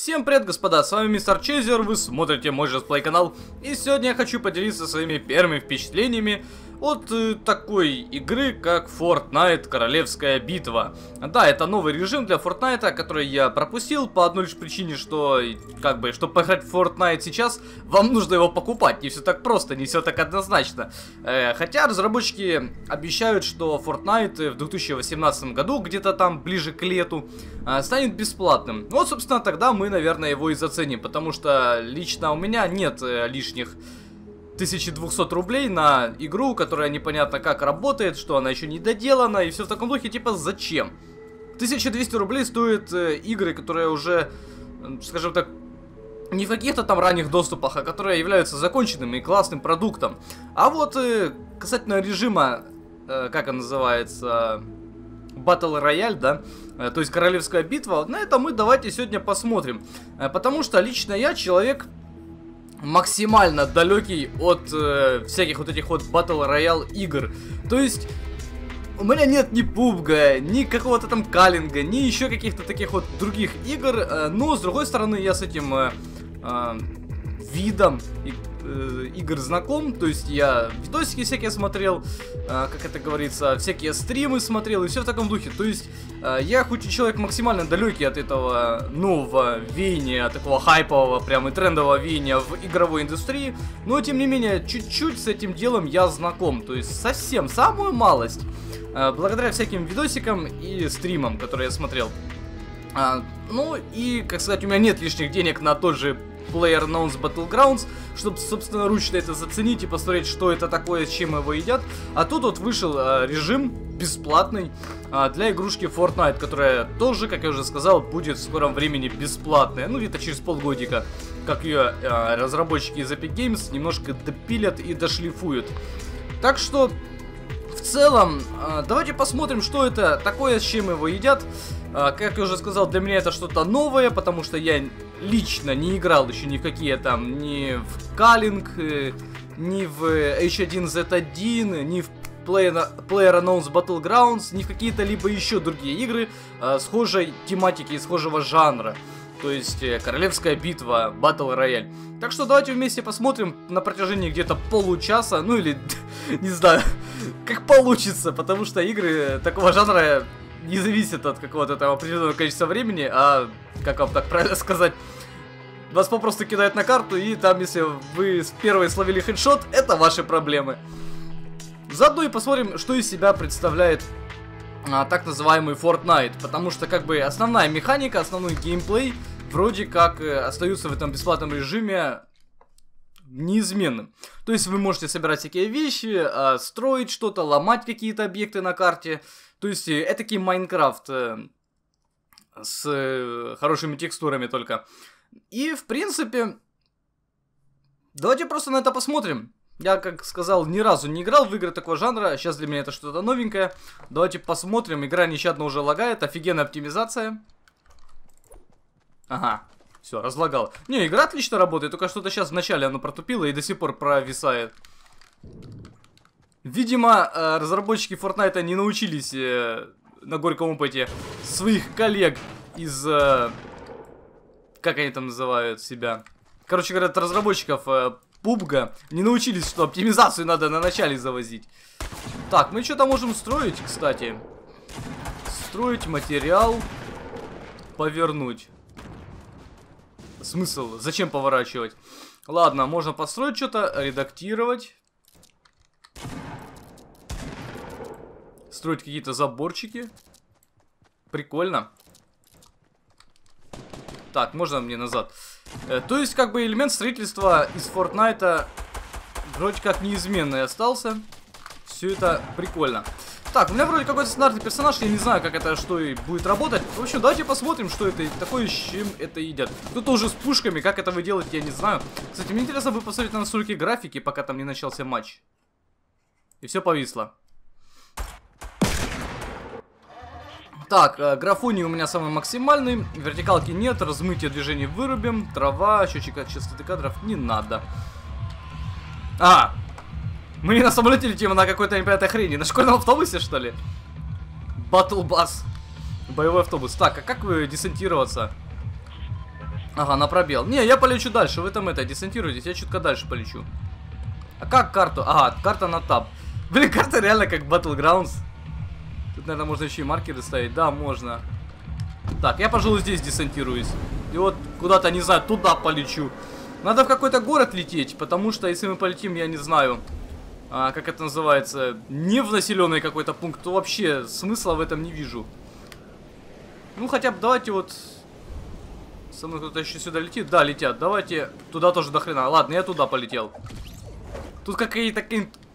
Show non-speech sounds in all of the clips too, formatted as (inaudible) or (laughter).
Всем привет, господа, с вами мистер Чейзер, вы смотрите мой Just канал, и сегодня я хочу поделиться своими первыми впечатлениями от э, такой игры, как Fortnite Королевская битва. Да, это новый режим для Fortnite, который я пропустил по одной лишь причине, что, как бы, чтобы поиграть в Fortnite сейчас, вам нужно его покупать. Не все так просто, не все так однозначно. Э, хотя разработчики обещают, что Fortnite в 2018 году, где-то там ближе к лету, э, станет бесплатным. Вот, собственно, тогда мы, наверное, его и заценим, потому что лично у меня нет э, лишних 1200 рублей на игру, которая непонятно как работает, что она еще не доделана, и все в таком духе, типа, зачем? 1200 рублей стоят э, игры, которые уже, скажем так, не в каких-то там ранних доступах, а которые являются законченным и классным продуктом. А вот э, касательно режима, э, как он называется, Battle Royale, да, э, то есть Королевская битва, на это мы давайте сегодня посмотрим. Э, потому что лично я человек максимально далекий от э, всяких вот этих вот Battle Royale игр. То есть, у меня нет ни пубга, ни какого-то там каллинга, ни еще каких-то таких вот других игр, э, но с другой стороны я с этим э, э, видом э, игр знаком, то есть я видосики всякие смотрел, э, как это говорится, всякие стримы смотрел и все в таком духе, то есть э, я хоть и человек максимально далекий от этого нового веяния, такого хайпового, прям и трендового веяния в игровой индустрии, но тем не менее чуть-чуть с этим делом я знаком, то есть совсем самую малость, благодаря всяким видосикам и стримам, которые я смотрел. А, ну и, как сказать, у меня нет лишних денег на тот же PlayerUnknown's Battlegrounds, чтобы, собственно, ручно это заценить и посмотреть, что это такое, чем его едят. А тут вот вышел э, режим бесплатный э, для игрушки Fortnite, которая тоже, как я уже сказал, будет в скором времени бесплатная. Ну, где-то через полгодика, как ее э, разработчики из Epic Games немножко допилят и дошлифуют. Так что, в целом, э, давайте посмотрим, что это такое, с чем его едят. Э, как я уже сказал, для меня это что-то новое, потому что я лично не играл еще ни в какие там, ни в Калинг, э, ни в H1Z1, ни в Player, PlayerUnknown's Battlegrounds, ни в какие-то либо еще другие игры э, схожей тематики и схожего жанра. То есть э, Королевская битва, Battle Royale. Так что давайте вместе посмотрим на протяжении где-то получаса, ну или, (laughs) не знаю, (laughs) как получится, потому что игры такого жанра не зависят от какого-то там определенного количества времени, а, как вам так правильно (laughs) сказать, вас попросту кидают на карту, и там, если вы первые словили хедшот, это ваши проблемы. Заодно и посмотрим, что из себя представляет а, так называемый Fortnite, потому что, как бы, основная механика, основной геймплей вроде как э, остаются в этом бесплатном режиме неизменным. То есть вы можете собирать всякие вещи, э, строить что-то, ломать какие-то объекты на карте. То есть это такие Майнкрафт э, с э, хорошими текстурами только. И, в принципе, давайте просто на это посмотрим. Я, как сказал, ни разу не играл в игры такого жанра, сейчас для меня это что-то новенькое. Давайте посмотрим, игра нещадно уже лагает, офигенная оптимизация. Ага, все, разлагал. Не, игра отлично работает, только что-то сейчас вначале оно протупило и до сих пор провисает. Видимо, э, разработчики Fortnite не научились э, на горьком опыте своих коллег из э, как они там называют себя. Короче говоря, от разработчиков PUBG не научились, что оптимизацию надо на начале завозить. Так, мы что-то можем строить, кстати. Строить материал. Повернуть. Смысл? Зачем поворачивать? Ладно, можно построить что-то, редактировать. Строить какие-то заборчики. Прикольно. Так, можно мне назад? Э, то есть, как бы, элемент строительства из Fortnite вроде как неизменный остался. Все это прикольно. Так, у меня вроде какой-то стандартный персонаж, я не знаю, как это, что и будет работать. В общем, давайте посмотрим, что это такое, с чем это едят. Кто-то уже с пушками, как это вы делаете, я не знаю. Кстати, мне интересно вы посмотреть на настройки графики, пока там не начался матч. И все повисло. Так, э, у меня самый максимальный, вертикалки нет, размытие движений вырубим, трава, счетчик частоты кадров не надо. А, мы на самолете летим, а на какой-то непонятной хрени, на школьном автобусе что ли? Батл бас. Боевой автобус. Так, а как вы десантироваться? Ага, на пробел. Не, я полечу дальше, вы там это, десантируйтесь, я чутка дальше полечу. А как карту? Ага, карта на таб. Блин, карта реально как Battlegrounds. Тут, наверное, можно еще и маркеры ставить. Да, можно. Так, я, пожалуй, здесь десантируюсь. И вот куда-то, не знаю, туда полечу. Надо в какой-то город лететь, потому что если мы полетим, я не знаю, а, как это называется, не в населенный какой-то пункт, то вообще смысла в этом не вижу. Ну, хотя бы давайте вот... Со мной кто-то еще сюда летит? Да, летят. Давайте туда тоже до хрена. Ладно, я туда полетел. Тут какие-то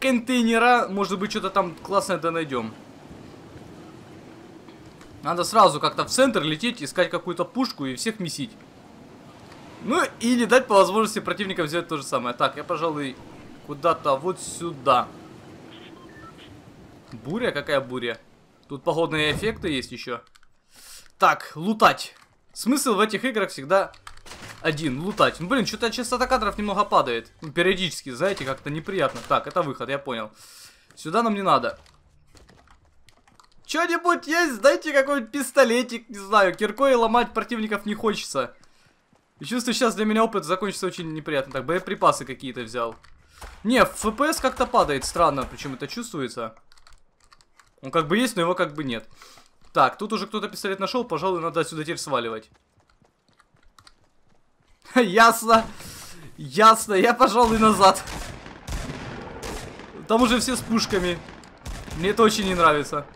контейнера, может быть, что-то там классное да найдем. Надо сразу как-то в центр лететь, искать какую-то пушку и всех месить. Ну, и не дать по возможности противникам сделать то же самое. Так, я, пожалуй, куда-то вот сюда. Буря? Какая буря? Тут погодные эффекты есть еще. Так, лутать. Смысл в этих играх всегда один, лутать. Ну, блин, что-то частота кадров немного падает. Ну, периодически, знаете, как-то неприятно. Так, это выход, я понял. Сюда нам не надо. Что-нибудь есть? Дайте какой-нибудь пистолетик, не знаю. Киркой ломать противников не хочется. И чувствую, сейчас для меня опыт закончится очень неприятно. Так, боеприпасы какие-то взял. Не, FPS как-то падает, странно, причем это чувствуется. Он как бы есть, но его как бы нет. Так, тут уже кто-то пистолет нашел, пожалуй, надо отсюда теперь сваливать. (laughs) Ясно. Ясно, я, пожалуй, назад. Там уже все с пушками. Мне это очень не нравится.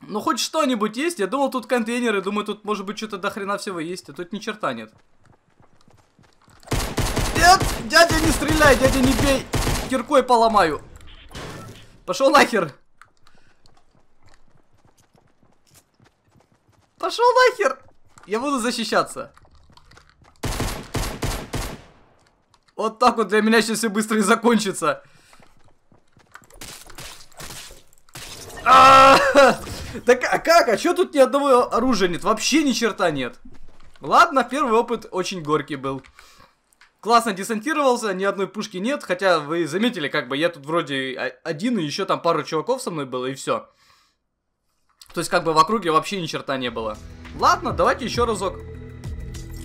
Ну, хоть что-нибудь есть. Я думал, тут контейнеры. Думаю, тут, может быть, что-то до хрена всего есть. А тут ни черта нет. Нет! Дядя, не стреляй! Дядя, не бей! Киркой поломаю. Пошел нахер! Пошел нахер! Я буду защищаться. Вот так вот для меня сейчас все быстро и закончится. А! Так, а как? А что тут ни одного оружия нет? Вообще ни черта нет. Ладно, первый опыт очень горький был. Классно десантировался, ни одной пушки нет, хотя вы заметили, как бы я тут вроде один, и еще там пару чуваков со мной было, и все. То есть, как бы в округе вообще ни черта не было. Ладно, давайте еще разок.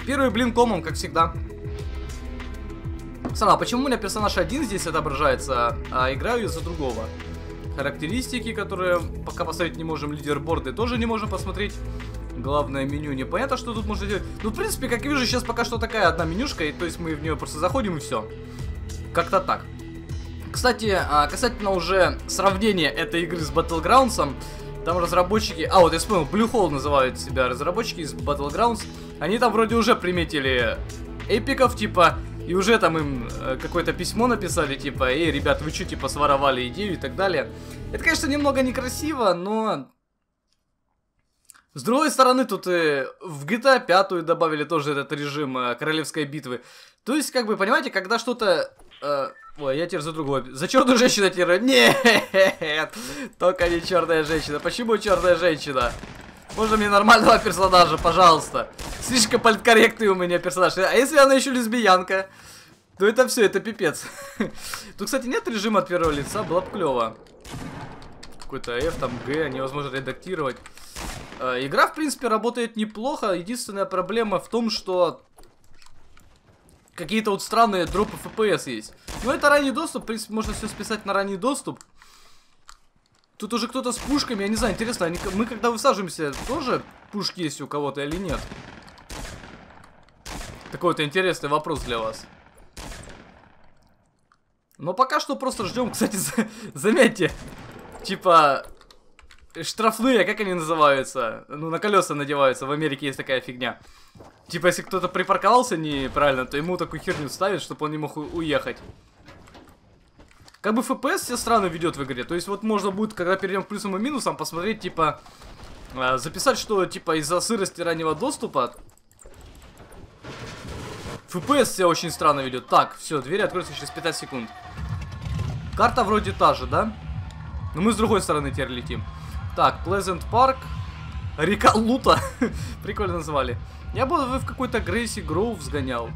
Первый блин комом, как всегда. Сама, почему у меня персонаж один здесь отображается, а играю из-за другого? Характеристики, которые пока поставить не можем, лидерборды тоже не можем посмотреть. Главное меню, непонятно, что тут можно делать. Ну, в принципе, как я вижу, сейчас пока что такая одна менюшка, и то есть мы в нее просто заходим и все. Как-то так. Кстати, а, касательно уже сравнения этой игры с Battlegrounds, там разработчики... А, вот я вспомнил, Blue называют себя разработчики из Battlegrounds. Они там вроде уже приметили эпиков, типа, и уже там им э, какое-то письмо написали, типа, эй, ребят, вы что, типа, своровали идею и так далее. Это, конечно, немного некрасиво, но... С другой стороны, тут и в GTA 5 добавили тоже этот режим э, королевской битвы. То есть, как бы, понимаете, когда что-то... Э, ой, я теперь за другое. За черную женщину теперь... (laughs) Нет! Только не черная женщина. Почему черная женщина? Можно мне нормального персонажа, пожалуйста. Слишком политкорректный у меня персонаж. А если она еще лесбиянка? То это все, это пипец. (laughs) Тут, кстати, нет режима от первого лица, было бы клево. Какой-то F, там G, невозможно редактировать. Э, игра, в принципе, работает неплохо. Единственная проблема в том, что какие-то вот странные дропы FPS есть. Но это ранний доступ, в принципе, можно все списать на ранний доступ. Тут уже кто-то с пушками, я не знаю, интересно, они, мы когда высаживаемся, тоже пушки есть у кого-то или нет? Такой вот интересный вопрос для вас. Но пока что просто ждем, (laughs) кстати, за, заметьте, типа, штрафные, как они называются? Ну, на колеса надеваются, в Америке есть такая фигня. Типа, если кто-то припарковался неправильно, то ему такую херню ставят, чтобы он не мог уехать. Как бы FPS все странно ведет в игре. То есть вот можно будет, когда перейдем к плюсам и минусам, посмотреть, типа, э, записать, что, типа, из-за сырости раннего доступа FPS все очень странно ведет. Так, все, двери откроются через 15 секунд. Карта вроде та же, да? Но мы с другой стороны теперь летим. Так, Pleasant Park. Река Лута. (laughs) Прикольно назвали. Я бы в какой-то Грейси Гроув сгонял.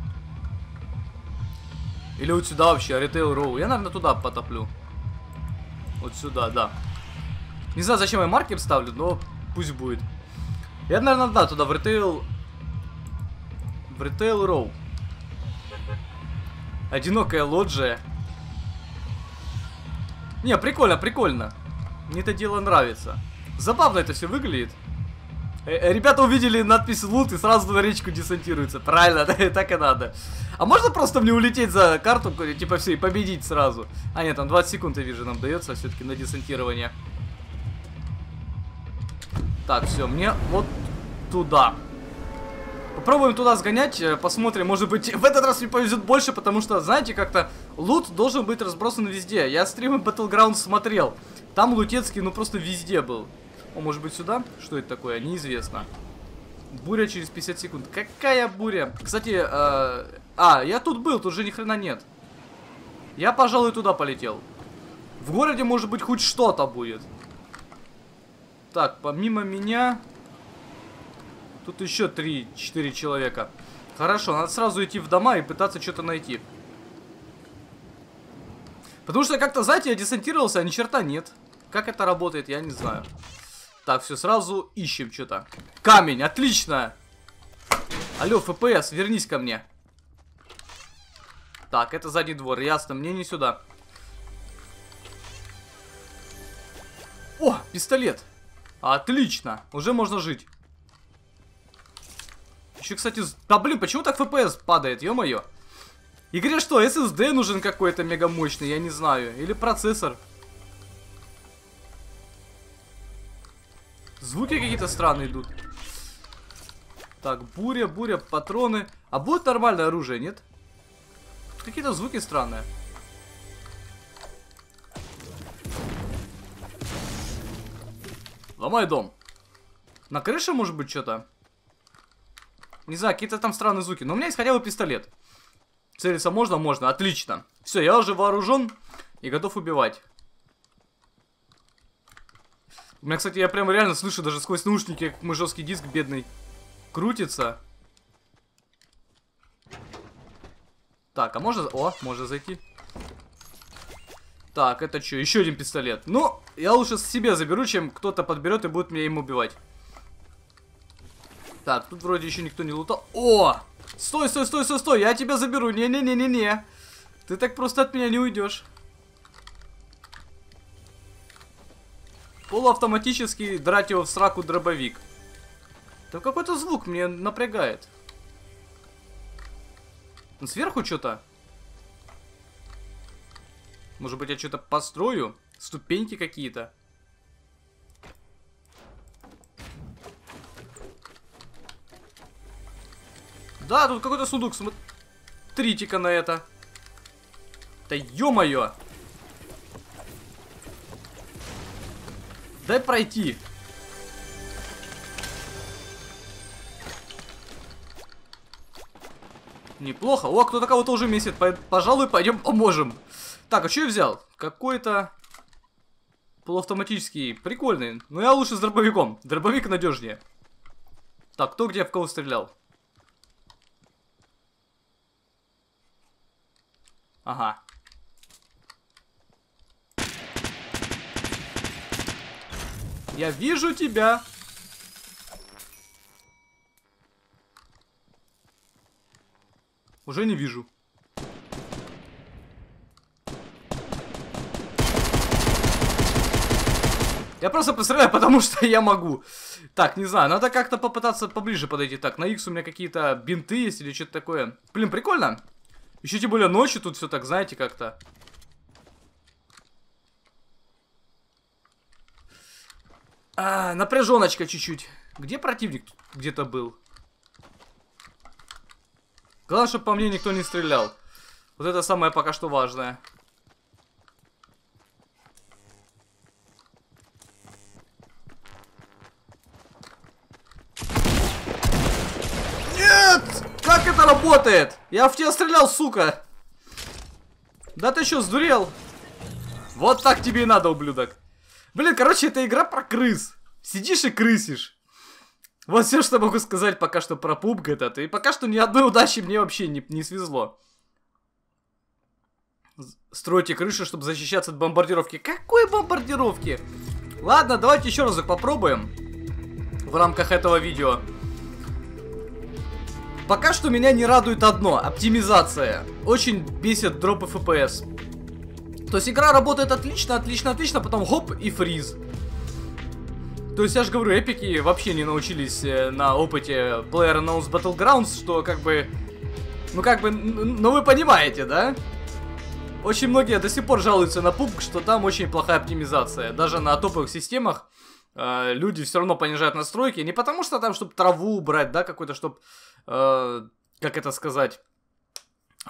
Или вот сюда вообще, Retail Row. Я, наверное, туда потоплю. Вот сюда, да. Не знаю, зачем я маркер ставлю, но пусть будет. Я, наверное, да, туда в Retail В Retail Row. Одинокая лоджия. Не, прикольно, прикольно. Мне это дело нравится. Забавно это все выглядит. Э, э, ребята увидели надпись лут и сразу на речку десантируются. Правильно, (laughs) так и надо. А можно просто мне улететь за карту, типа все, и победить сразу? А нет, там 20 секунд, я вижу, нам дается все-таки на десантирование. Так, все, мне вот туда. Попробуем туда сгонять, э, посмотрим, может быть, в этот раз мне повезет больше, потому что, знаете, как-то лут должен быть разбросан везде. Я стримы Battleground смотрел, там лутецкий, ну, просто везде был. О, может быть, сюда? Что это такое? Неизвестно. Буря через 50 секунд. Какая буря? Кстати, э, а, я тут был, тут же ни хрена нет. Я, пожалуй, туда полетел. В городе, может быть, хоть что-то будет. Так, помимо меня... Тут еще 3-4 человека. Хорошо, надо сразу идти в дома и пытаться что-то найти. Потому что как-то, знаете, я десантировался, а ни черта нет. Как это работает, я не знаю. Так, все, сразу ищем что-то. Камень, отлично! Алло, ФПС, вернись ко мне. Так, это задний двор, ясно, мне не сюда. О, пистолет. Отлично, уже можно жить. Еще, кстати, да блин, почему так FPS падает, ё-моё? Игре что, SSD нужен какой-то мега мощный, я не знаю. Или процессор. Звуки какие-то странные идут. Так, буря, буря, патроны. А будет нормальное оружие, нет? Какие-то звуки странные. Ломай дом. На крыше может быть что-то? Не знаю, какие-то там странные звуки. Но у меня есть хотя бы пистолет. Целиться можно? Можно. Отлично. Все, я уже вооружен и готов убивать. У меня, кстати, я прям реально слышу даже сквозь наушники, как мой жесткий диск бедный крутится. Так, а можно... О, можно зайти. Так, это что? Еще один пистолет. Ну, я лучше себе заберу, чем кто-то подберет и будет меня им убивать. Так, тут вроде еще никто не лутал. О! Стой, стой, стой, стой, стой, я тебя заберу. Не-не-не-не-не. Ты так просто от меня не уйдешь. Полуавтоматический драть его в сраку дробовик. Да какой-то звук мне напрягает. Сверху что-то? Может быть я что-то построю? Ступеньки какие-то? Да, тут какой-то сундук. Смотрите-ка на это. Да ё-моё. Дай пройти. Неплохо. О, кто-то кого-то уже месяц. Пожалуй, пойдем поможем. Так, а что я взял? Какой-то полуавтоматический. Прикольный. Но я лучше с дробовиком. Дробовик надежнее. Так, кто где в кого стрелял? Ага. Я вижу тебя. Уже не вижу. Я просто постреляю, (laughs) потому что я могу. Так, не знаю, надо как-то попытаться поближе подойти. Так, на X у меня какие-то бинты есть или что-то такое. Блин, прикольно. Еще тем более ночью тут все так, знаете, как-то. А, напряженочка чуть-чуть. Где противник где-то был? Главное, чтобы по мне никто не стрелял. Вот это самое пока что важное. Как это работает? Я в тебя стрелял, сука. Да ты что, сдурел? Вот так тебе и надо, ублюдок. Блин, короче, это игра про крыс. Сидишь и крысишь. Вот все, что могу сказать пока что про пубг этот. И пока что ни одной удачи мне вообще не, не свезло. Стройте крышу, чтобы защищаться от бомбардировки. Какой бомбардировки? Ладно, давайте еще разок попробуем. В рамках этого видео. Пока что меня не радует одно, оптимизация. Очень бесит дропы FPS. То есть игра работает отлично, отлично, отлично, потом хоп и фриз. То есть я же говорю, эпики вообще не научились э, на опыте PlayerUnknown's Battlegrounds, что как бы... Ну как бы, ну вы понимаете, да? Очень многие до сих пор жалуются на PUBG, что там очень плохая оптимизация. Даже на топовых системах э, люди все равно понижают настройки. Не потому что там, чтобы траву убрать, да, какой-то, чтобы... Э, как это сказать?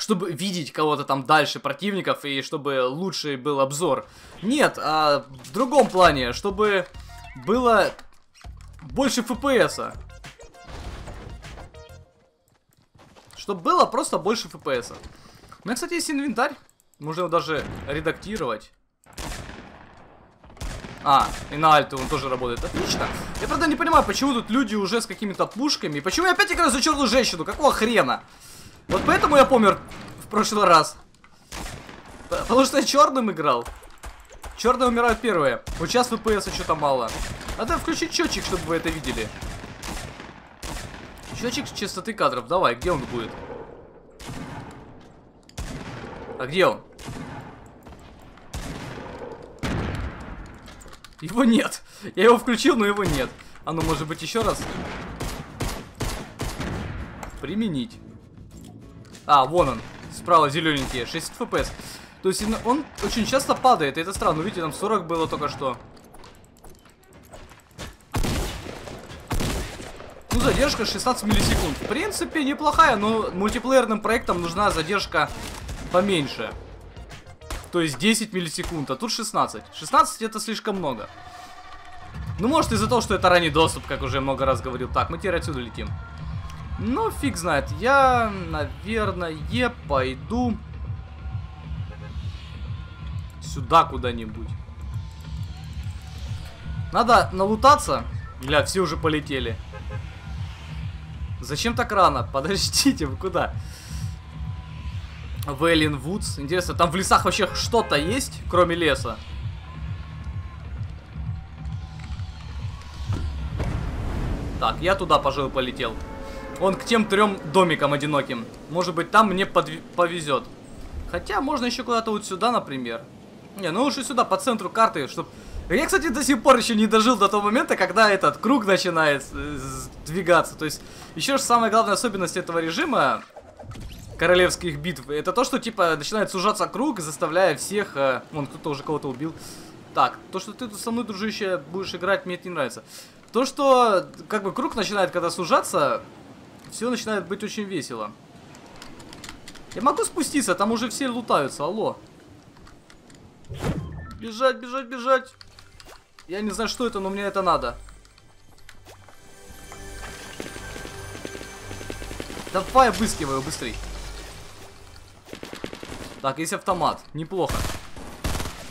Чтобы видеть кого-то там дальше противников и чтобы лучший был обзор. Нет, а в другом плане, чтобы было больше FPS. Чтобы было просто больше FPS. У меня, кстати, есть инвентарь. Можно его даже редактировать. А, и на альту он тоже работает. Отлично. Я, правда, не понимаю, почему тут люди уже с какими-то пушками. Почему я опять играю за черную женщину? Какого хрена? Вот поэтому я помер в прошлый раз. Потому что я черным играл. Черные умирают первые. Вот сейчас FPS что-то мало. Надо включить счетчик, чтобы вы это видели. Счетчик частоты кадров. Давай, где он будет? А где он? Его нет. Я его включил, но его нет. А ну, может быть, еще раз? Применить. А, вон он. Справа зелененький. 6 FPS. То есть он очень часто падает, и это странно. Ну, видите, там 40 было только что. Ну, задержка 16 миллисекунд. В принципе, неплохая, но мультиплеерным проектам нужна задержка поменьше. То есть 10 миллисекунд, а тут 16. 16 это слишком много. Ну, может из-за того, что это ранний доступ, как уже много раз говорил. Так, мы теперь отсюда летим. Ну, фиг знает. Я, наверное, пойду сюда куда-нибудь. Надо налутаться. Бля, все уже полетели. Зачем так рано? (laughs) Подождите, вы куда? Вейлин Вудс. Интересно, там в лесах вообще что-то есть, кроме леса? Так, я туда, пожалуй, полетел. Он к тем трем домикам одиноким. Может быть, там мне повезет. Хотя, можно еще куда-то вот сюда, например. Не, ну и сюда, по центру карты, чтобы... Я, кстати, до сих пор еще не дожил до того момента, когда этот круг начинает э, двигаться. То есть, еще же самая главная особенность этого режима королевских битв, это то, что, типа, начинает сужаться круг, заставляя всех... Э, вон, кто-то уже кого-то убил. Так, то, что ты тут со мной, дружище, будешь играть, мне это не нравится. То, что, как бы, круг начинает, когда сужаться, все начинает быть очень весело. Я могу спуститься, там уже все лутаются, алло. Бежать, бежать, бежать. Я не знаю, что это, но мне это надо. Давай обыскиваю быстрей. Так, есть автомат. Неплохо.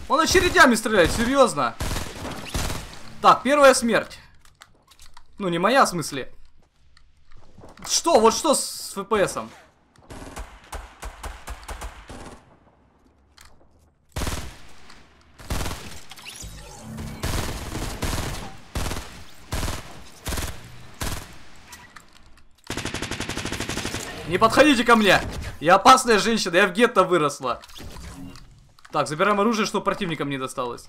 Он очередями стреляет, серьезно. Так, первая смерть. Ну, не моя, в смысле. Что? Вот что с ФПСом? Не подходите ко мне! Я опасная женщина, я в гетто выросла. Так, забираем оружие, чтобы противникам не досталось.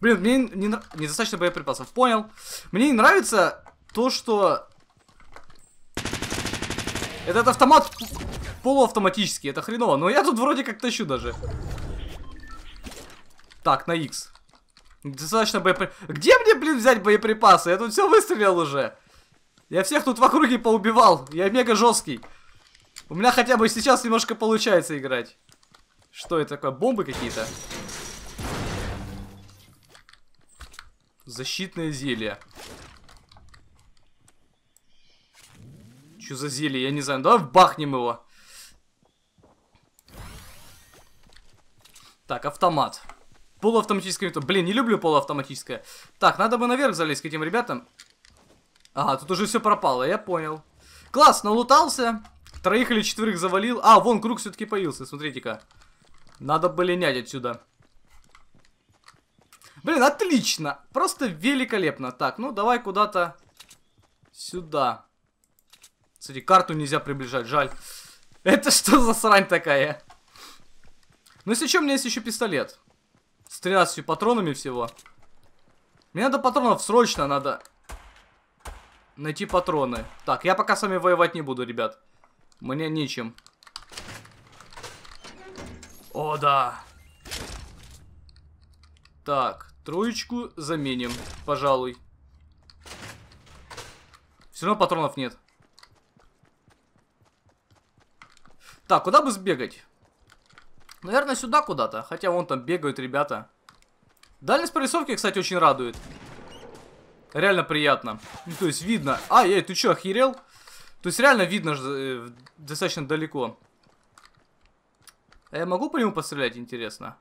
Блин, мне не, не недостаточно боеприпасов. Понял. Мне не нравится то, что... Этот автомат полуавтоматический, это хреново. Но я тут вроде как тащу даже. Так, на X. Достаточно боеприпасов. Где мне, блин, взять боеприпасы? Я тут все выстрелил уже. Я всех тут в округе поубивал. Я мега жесткий. У меня хотя бы сейчас немножко получается играть. Что это такое? Бомбы какие-то? Защитное зелье. Что за зелье? Я не знаю. Давай бахнем его. Так, автомат. Полуавтоматическое. Блин, не люблю полуавтоматическое. Так, надо бы наверх залезть к этим ребятам. Ага, тут уже все пропало, я понял. Класс, налутался. Троих или четверых завалил. А, вон круг все-таки появился, смотрите-ка. Надо бы линять отсюда. Блин, отлично. Просто великолепно. Так, ну давай куда-то сюда. Кстати, карту нельзя приближать, жаль. Это что за срань такая? Ну, если что, у меня есть еще пистолет. С 13 патронами всего. Мне надо патронов срочно, надо найти патроны. Так, я пока с вами воевать не буду, ребят. Мне нечем. О, да. Так, троечку заменим, пожалуй. Все равно патронов нет. Так, куда бы сбегать? Наверное, сюда куда-то. Хотя вон там бегают ребята. Дальность прорисовки, кстати, очень радует. Реально приятно. Ну, то есть видно. А, эй, ты что, охерел? То есть реально видно э, достаточно далеко. А я могу по нему пострелять, интересно?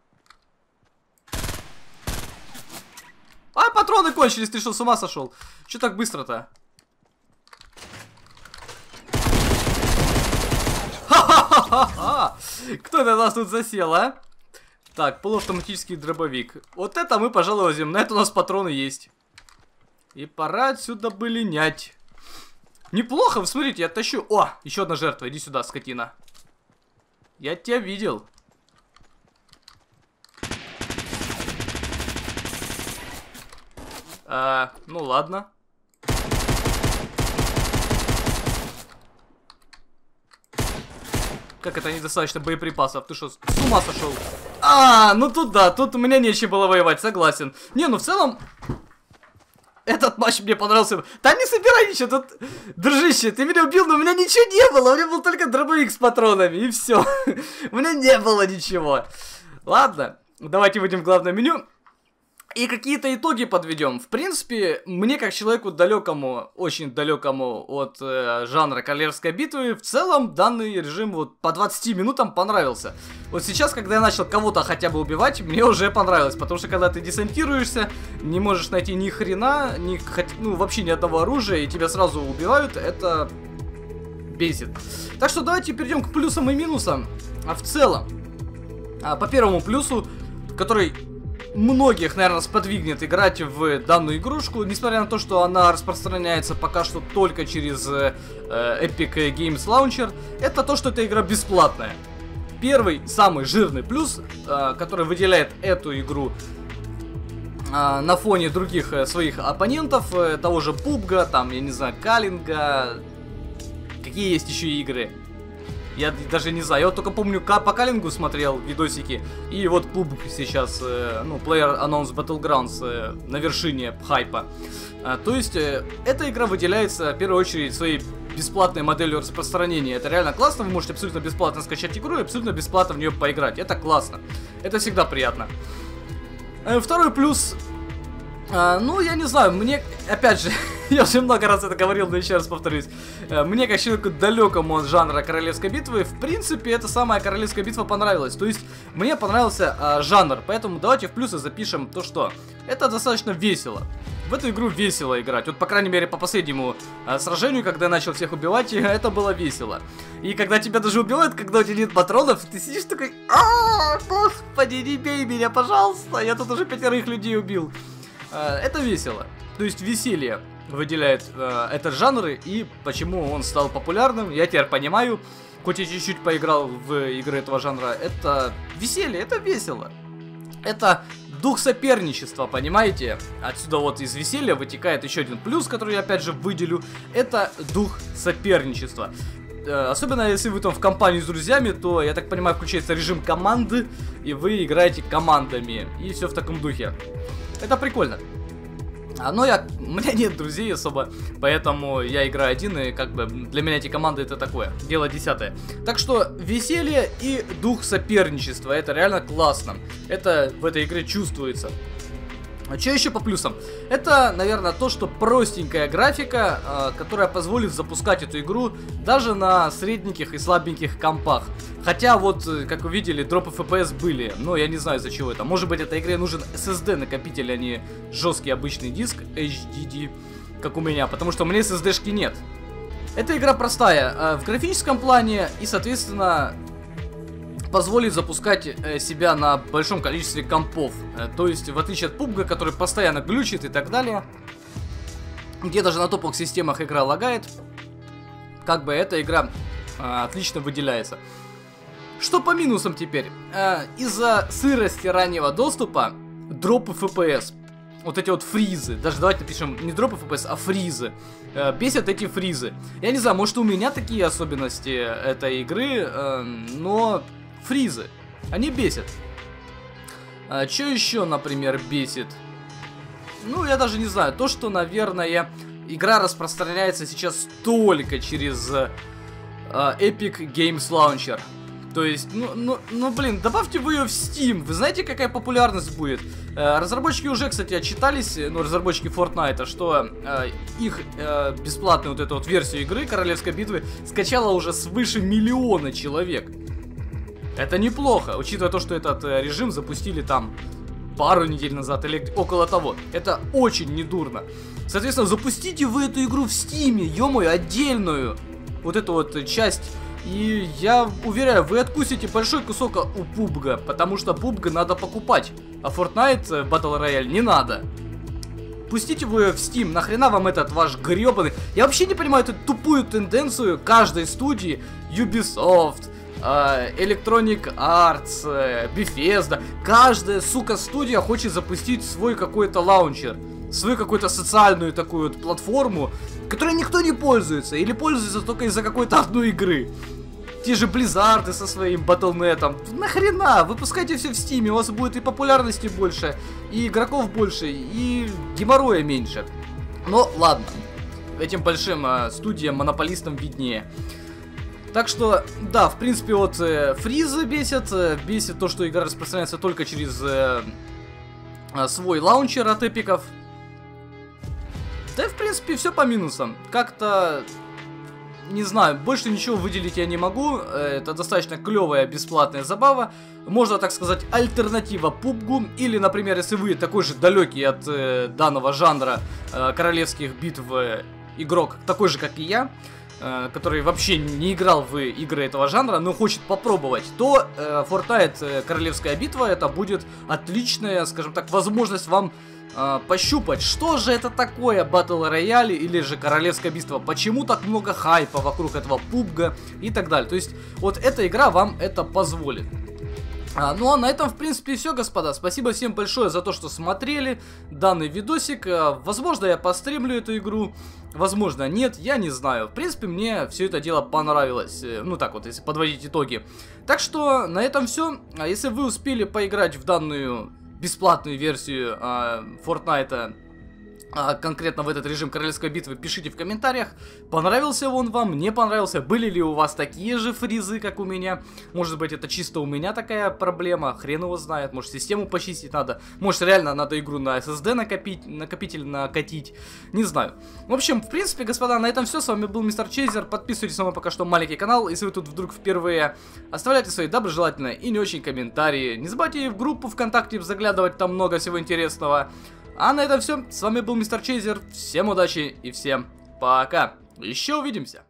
А, патроны кончились, ты что, с ума сошел? Че так быстро-то? Кто это нас тут засел, а? Так, полуавтоматический дробовик. Вот это мы, пожалуй, возьмем. На это у нас патроны есть. И пора отсюда бы линять. Неплохо, смотрите, я тащу. О, еще одна жертва, иди сюда, скотина. Я тебя видел. А, ну ладно. Как это недостаточно боеприпасов? Ты что, с ума сошел? А, ну тут да, тут у меня нечем было воевать, согласен. Не, ну в целом, этот матч мне понравился. Да не собирай ничего, тут... Дружище, ты меня убил, но у меня ничего не было. У меня был только дробовик с патронами, и все. (laughs) У меня не было ничего. Ладно, давайте выйдем в главное меню. И какие-то итоги подведем. В принципе, мне как человеку далекому, очень далекому от э, жанра королевской битвы, в целом данный режим вот по 20 минутам понравился. Вот сейчас, когда я начал кого-то хотя бы убивать, мне уже понравилось, потому что когда ты десантируешься, не можешь найти ни хрена, ни, ну вообще ни одного оружия, и тебя сразу убивают, это бесит. Так что давайте перейдем к плюсам и минусам. А в целом, а, по первому плюсу, который многих, наверное, сподвигнет играть в данную игрушку, несмотря на то, что она распространяется пока что только через э, Epic Games Launcher, это то, что эта игра бесплатная. Первый, самый жирный плюс, э, который выделяет эту игру э, на фоне других э, своих оппонентов, э, того же Пубга, там, я не знаю, Калинга, какие есть еще игры, я даже не знаю, я вот только помню, по Калингу смотрел видосики, и вот клуб сейчас, э, ну, Player Announce Battlegrounds э, на вершине хайпа. А, то есть, э, эта игра выделяется, в первую очередь, своей бесплатной моделью распространения. Это реально классно, вы можете абсолютно бесплатно скачать игру и абсолютно бесплатно в нее поиграть. Это классно. Это всегда приятно. Второй плюс а, ну, я не знаю, мне, опять же, (laughs) (laughs) я уже много раз это говорил, но еще раз повторюсь. Э, мне, как человеку далекому от жанра королевской битвы, в принципе, эта самая королевская битва понравилась. То есть, мне понравился а, жанр, поэтому давайте в плюсы запишем то, что это достаточно весело. В эту игру весело играть. Вот, по крайней мере, по последнему а, сражению, когда я начал всех убивать, (laughs) это было весело. И когда тебя даже убивают, когда у тебя нет патронов, ты сидишь такой, а, господи, не бей меня, пожалуйста, я тут уже пятерых людей убил. Э, это весело. То есть веселье выделяет э, этот жанр и почему он стал популярным, я теперь понимаю. Хоть я чуть-чуть поиграл в игры этого жанра, это веселье, это весело. Это дух соперничества, понимаете? Отсюда вот из веселья вытекает еще один плюс, который я опять же выделю. Это дух соперничества. Э, особенно если вы там в компании с друзьями, то, я так понимаю, включается режим команды, и вы играете командами. И все в таком духе. Это прикольно. А, но я, (laughs) у меня нет друзей особо, поэтому я играю один, и как бы для меня эти команды это такое, дело десятое. Так что веселье и дух соперничества, это реально классно. Это в этой игре чувствуется. А что еще по плюсам? Это, наверное, то, что простенькая графика, э, которая позволит запускать эту игру даже на средненьких и слабеньких компах. Хотя вот, э, как вы видели, дропы FPS были, но я не знаю из-за чего это. Может быть, этой игре нужен SSD накопитель, а не жесткий обычный диск HDD, как у меня, потому что у меня SSD-шки нет. Эта игра простая э, в графическом плане и, соответственно, позволит запускать э, себя на большом количестве компов. Э, то есть, в отличие от PUBG, который постоянно глючит и так далее, где даже на топовых системах игра лагает, как бы эта игра а, отлично выделяется. Что по минусам теперь? Из-за сырости раннего доступа дропы FPS. Вот эти вот фризы. Даже давайте напишем не дропы FPS, а фризы. Э, бесят эти фризы. Я не знаю, может у меня такие особенности этой игры, э, но фризы. Они бесят. А, что еще, например, бесит? Ну, я даже не знаю. То, что, наверное, игра распространяется сейчас только через э, Epic Games Launcher. То есть, ну, ну, ну, блин, добавьте вы ее в Steam. Вы знаете, какая популярность будет? Э, разработчики уже, кстати, отчитались, ну, разработчики Fortnite, что э, их э, бесплатную вот эту вот версию игры Королевской битвы скачало уже свыше миллиона человек. Это неплохо, учитывая то, что этот э, режим запустили там пару недель назад или около того. Это очень недурно. Соответственно, запустите вы эту игру в Стиме, ё отдельную. Вот эту вот часть и я уверяю, вы откусите большой кусок у пубга, потому что пубга надо покупать, а Fortnite э, Battle Royale не надо. Пустите вы в Steam, нахрена вам этот ваш гребаный... Я вообще не понимаю эту тупую тенденцию каждой студии, Ubisoft, Electronic Arts, э, Bethesda. Каждая, сука, студия хочет запустить свой какой-то лаунчер, свою какую-то социальную такую вот платформу, которой никто не пользуется, или пользуется только из-за какой-то одной игры. Те же Близзарды со своим Батлнетом. Нахрена? Выпускайте все в Стиме, у вас будет и популярности больше, и игроков больше, и геморроя меньше. Но ладно, этим большим э, студиям, монополистам виднее. Так что, да, в принципе, вот э, фризы бесят, э, бесит то, что игра распространяется только через э, э, свой лаунчер от эпиков. Да, в принципе, все по минусам. Как-то, не знаю, больше ничего выделить я не могу. Э, это достаточно клевая бесплатная забава. Можно, так сказать, альтернатива пубгу. Или, например, если вы такой же далекий от э, данного жанра э, королевских битв э, игрок, такой же, как и я, который вообще не играл в игры этого жанра, но хочет попробовать, то э, Fortnite э, Королевская битва это будет отличная, скажем так, возможность вам э, пощупать, что же это такое Battle Royale или же Королевское битва, почему так много хайпа вокруг этого пубга и так далее. То есть вот эта игра вам это позволит. А, ну а на этом в принципе все, господа. Спасибо всем большое за то, что смотрели данный видосик. А, возможно я постримлю эту игру, возможно нет, я не знаю. В принципе мне все это дело понравилось. Э, ну так вот, если подводить итоги. Так что на этом все. А если вы успели поиграть в данную бесплатную версию э, Fortnite а, конкретно в этот режим королевской битвы, пишите в комментариях, понравился он вам, не понравился, были ли у вас такие же фризы, как у меня, может быть это чисто у меня такая проблема, хрен его знает, может систему почистить надо, может реально надо игру на SSD накопить, накопитель накатить, не знаю. В общем, в принципе, господа, на этом все, с вами был Мистер Чейзер, подписывайтесь на мой пока что маленький канал, если вы тут вдруг впервые, оставляйте свои доброжелательные и не очень комментарии, не забывайте в группу ВКонтакте заглядывать, там много всего интересного. А на этом все. С вами был Мистер Чейзер. Всем удачи и всем пока. Еще увидимся.